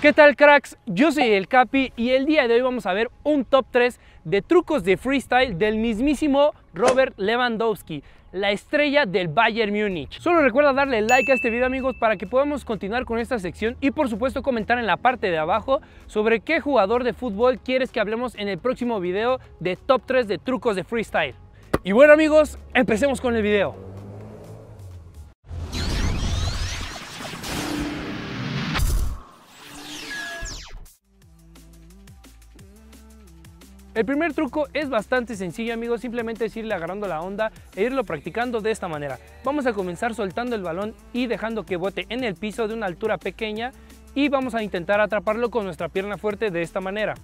¿Qué tal cracks? Yo soy el Capi y el día de hoy vamos a ver un top 3 de trucos de freestyle del mismísimo Robert Lewandowski, la estrella del Bayern Múnich. Solo recuerda darle like a este video amigos para que podamos continuar con esta sección y por supuesto comentar en la parte de abajo sobre qué jugador de fútbol quieres que hablemos en el próximo video de top 3 de trucos de freestyle. Y bueno amigos, empecemos con el video. El primer truco es bastante sencillo amigos, simplemente es irle agarrando la onda e irlo practicando de esta manera. Vamos a comenzar soltando el balón y dejando que bote en el piso de una altura pequeña y vamos a intentar atraparlo con nuestra pierna fuerte de esta manera.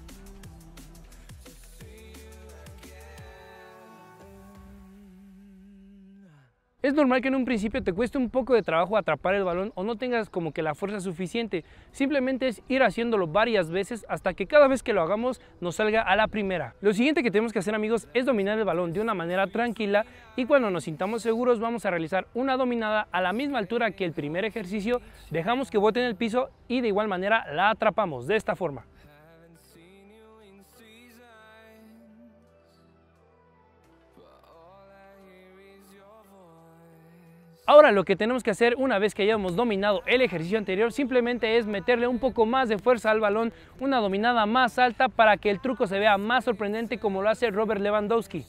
Es normal que en un principio te cueste un poco de trabajo atrapar el balón o no tengas como que la fuerza suficiente. Simplemente es ir haciéndolo varias veces hasta que cada vez que lo hagamos nos salga a la primera. Lo siguiente que tenemos que hacer amigos es dominar el balón de una manera tranquila y cuando nos sintamos seguros vamos a realizar una dominada a la misma altura que el primer ejercicio, dejamos que bote en el piso y de igual manera la atrapamos de esta forma. Ahora lo que tenemos que hacer una vez que hayamos dominado el ejercicio anterior simplemente es meterle un poco más de fuerza al balón, una dominada más alta para que el truco se vea más sorprendente como lo hace Robert Lewandowski.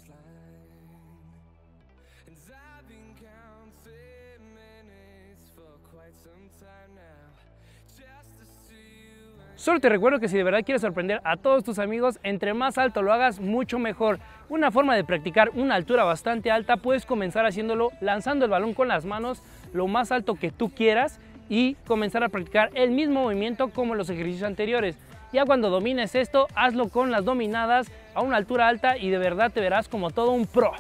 Solo te recuerdo que si de verdad quieres sorprender a todos tus amigos, entre más alto lo hagas, mucho mejor. Una forma de practicar una altura bastante alta, puedes comenzar haciéndolo lanzando el balón con las manos lo más alto que tú quieras y comenzar a practicar el mismo movimiento como los ejercicios anteriores. Ya cuando domines esto, hazlo con las dominadas a una altura alta y de verdad te verás como todo un pro.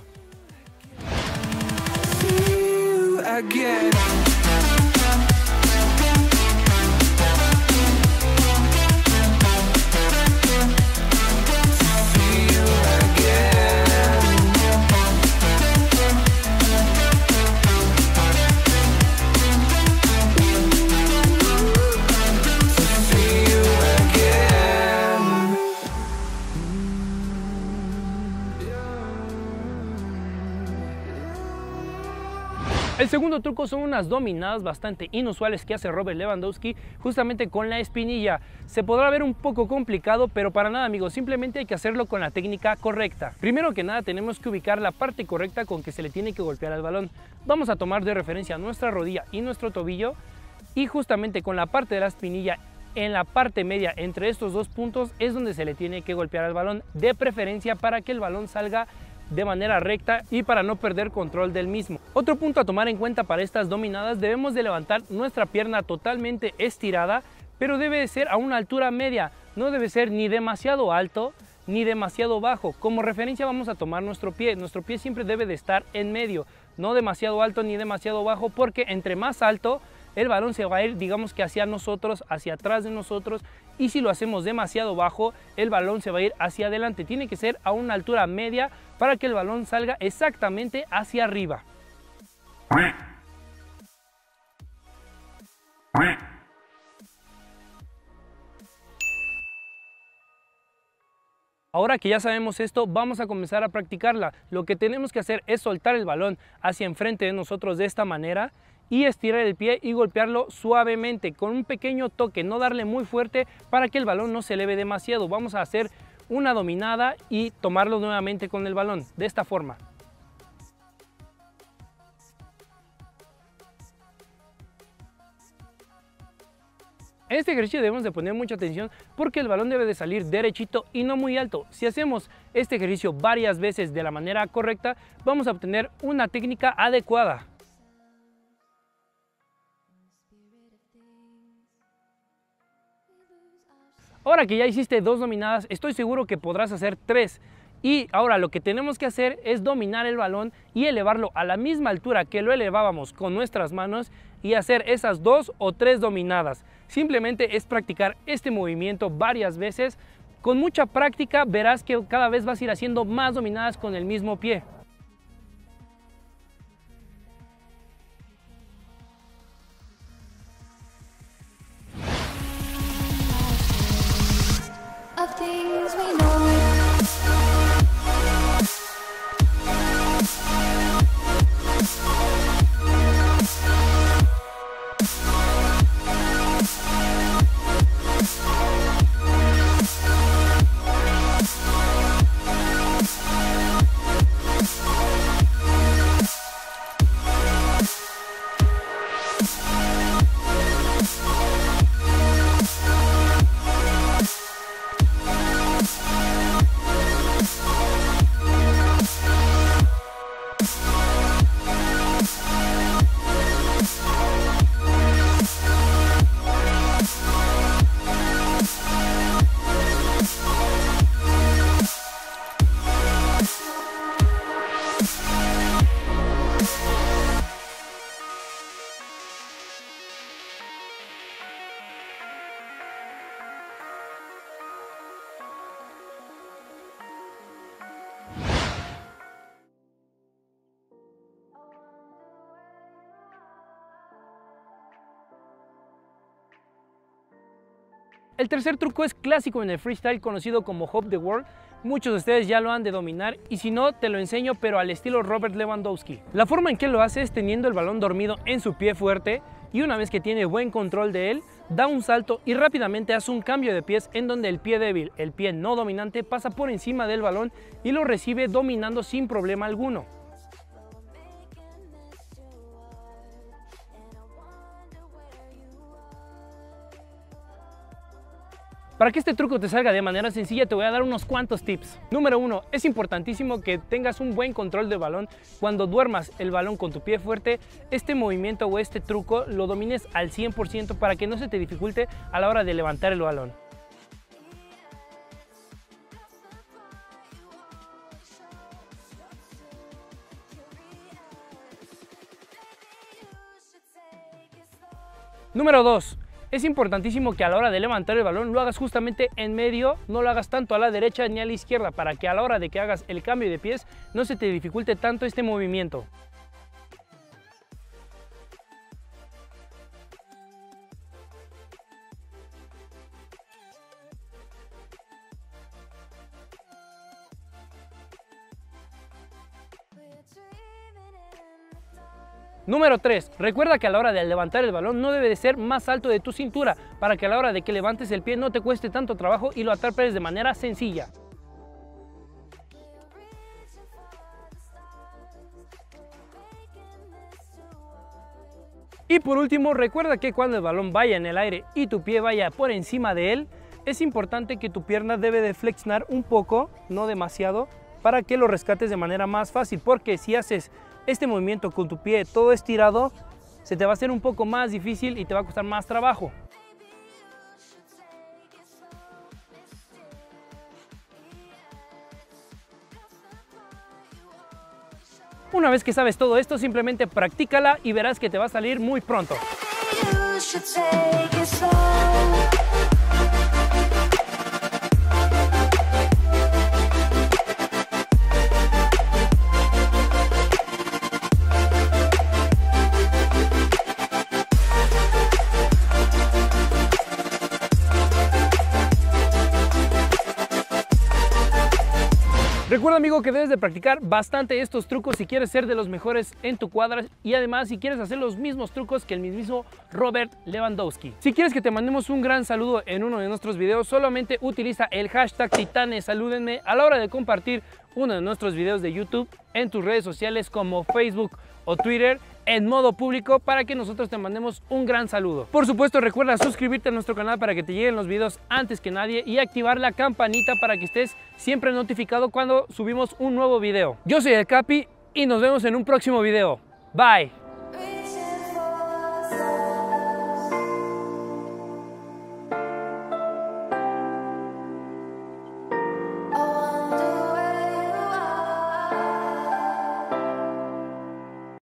El segundo truco son unas dominadas bastante inusuales que hace Robert Lewandowski justamente con la espinilla. Se podrá ver un poco complicado, pero para nada amigos, simplemente hay que hacerlo con la técnica correcta. Primero que nada tenemos que ubicar la parte correcta con que se le tiene que golpear al balón. Vamos a tomar de referencia nuestra rodilla y nuestro tobillo y justamente con la parte de la espinilla en la parte media entre estos dos puntos es donde se le tiene que golpear al balón, de preferencia para que el balón salga de manera recta y para no perder control del mismo. Otro punto a tomar en cuenta para estas dominadas, debemos de levantar nuestra pierna totalmente estirada, pero debe de ser a una altura media, no debe ser ni demasiado alto ni demasiado bajo. Como referencia vamos a tomar nuestro pie, nuestro pie siempre debe de estar en medio, no demasiado alto ni demasiado bajo, porque entre más alto el balón se va a ir digamos que hacia nosotros, hacia atrás de nosotros y si lo hacemos demasiado bajo el balón se va a ir hacia adelante. Tiene que ser a una altura media para que el balón salga exactamente hacia arriba. Ahora que ya sabemos esto, vamos a comenzar a practicarla. Lo que tenemos que hacer es soltar el balón hacia enfrente de nosotros de esta manera y estirar el pie y golpearlo suavemente con un pequeño toque, no darle muy fuerte para que el balón no se eleve demasiado. Vamos a hacer una dominada y tomarlo nuevamente con el balón, de esta forma. En este ejercicio debemos de poner mucha atención porque el balón debe de salir derechito y no muy alto. Si hacemos este ejercicio varias veces de la manera correcta, vamos a obtener una técnica adecuada. Ahora que ya hiciste dos dominadas, estoy seguro que podrás hacer tres. Y ahora lo que tenemos que hacer es dominar el balón y elevarlo a la misma altura que lo elevábamos con nuestras manos y hacer esas dos o tres dominadas. Simplemente es practicar este movimiento varias veces. Con mucha práctica verás que cada vez vas a ir haciendo más dominadas con el mismo pie. El tercer truco es clásico en el freestyle conocido como Hop the World. Muchos de ustedes ya lo han de dominar y si no, te lo enseño pero al estilo Robert Lewandowski. La forma en que lo hace es teniendo el balón dormido en su pie fuerte y una vez que tiene buen control de él, da un salto y rápidamente hace un cambio de pies en donde el pie débil, el pie no dominante, pasa por encima del balón y lo recibe dominando sin problema alguno. Para que este truco te salga de manera sencilla te voy a dar unos cuantos tips. Número uno, es importantísimo que tengas un buen control del balón. Cuando duermas el balón con tu pie fuerte, este movimiento o este truco lo domines al 100% para que no se te dificulte a la hora de levantar el balón. Número 2. Es importantísimo que a la hora de levantar el balón lo hagas justamente en medio, no lo hagas tanto a la derecha ni a la izquierda, para que a la hora de que hagas el cambio de pies no se te dificulte tanto este movimiento. Número 3. Recuerda que a la hora de levantar el balón no debe de ser más alto de tu cintura para que a la hora de que levantes el pie no te cueste tanto trabajo y lo atrapes de manera sencilla. Y por último, recuerda que cuando el balón vaya en el aire y tu pie vaya por encima de él, es importante que tu pierna debe de flexionar un poco, no demasiado, para que lo rescates de manera más fácil, porque si haces este movimiento con tu pie todo estirado, se te va a hacer un poco más difícil y te va a costar más trabajo. Una vez que sabes todo esto, simplemente practícala y verás que te va a salir muy pronto. Recuerda amigo que debes de practicar bastante estos trucos si quieres ser de los mejores en tu cuadra y además si quieres hacer los mismos trucos que el mismo Robert Lewandowski. Si quieres que te mandemos un gran saludo en uno de nuestros videos, solamente utiliza el hashtag Titanes Salúdenme a la hora de compartir uno de nuestros videos de YouTube en tus redes sociales como Facebook o Twitter en modo público para que nosotros te mandemos un gran saludo. Por supuesto, recuerda suscribirte a nuestro canal para que te lleguen los videos antes que nadie y activar la campanita para que estés siempre notificado cuando subimos un nuevo video. Yo soy el Capi y nos vemos en un próximo video. Bye.